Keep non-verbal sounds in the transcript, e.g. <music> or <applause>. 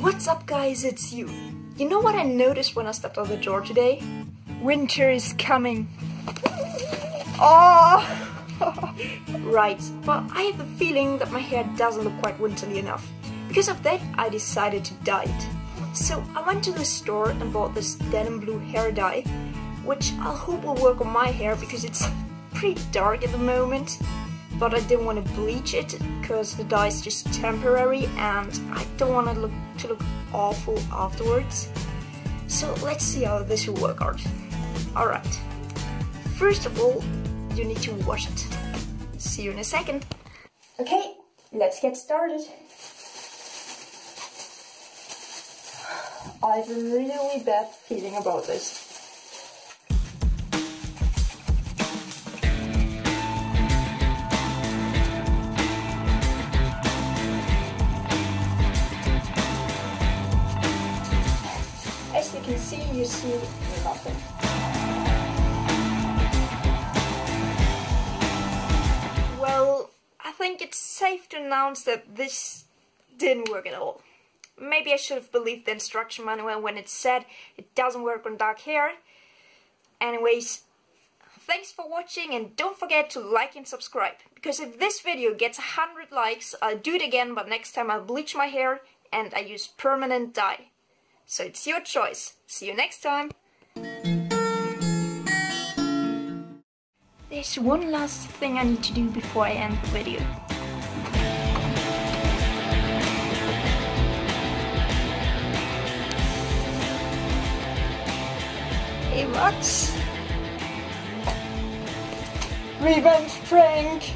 What's up guys, it's you. You know what I noticed when I stepped out the door today? Winter is coming. Oh! <laughs> right, but I have a feeling that my hair doesn't look quite winterly enough. Because of that, I decided to dye it. So I went to the store and bought this denim blue hair dye, which I hope will work on my hair because it's <laughs> pretty dark at the moment but I didn't want to bleach it because the dye is just temporary and I don't want to look to look awful afterwards. So let's see how this will work out. Alright, first of all, you need to wash it. See you in a second. Okay, let's get started. I have a really bad feeling about this. See, you see nothing. Well, I think it's safe to announce that this didn't work at all. Maybe I should have believed the instruction manual when it said it doesn't work on dark hair. Anyways, thanks for watching and don't forget to like and subscribe. Because if this video gets 100 likes, I'll do it again, but next time I'll bleach my hair and I use permanent dye. So it's your choice. See you next time. There's one last thing I need to do before I end the video. Hey Max! Revenge prank!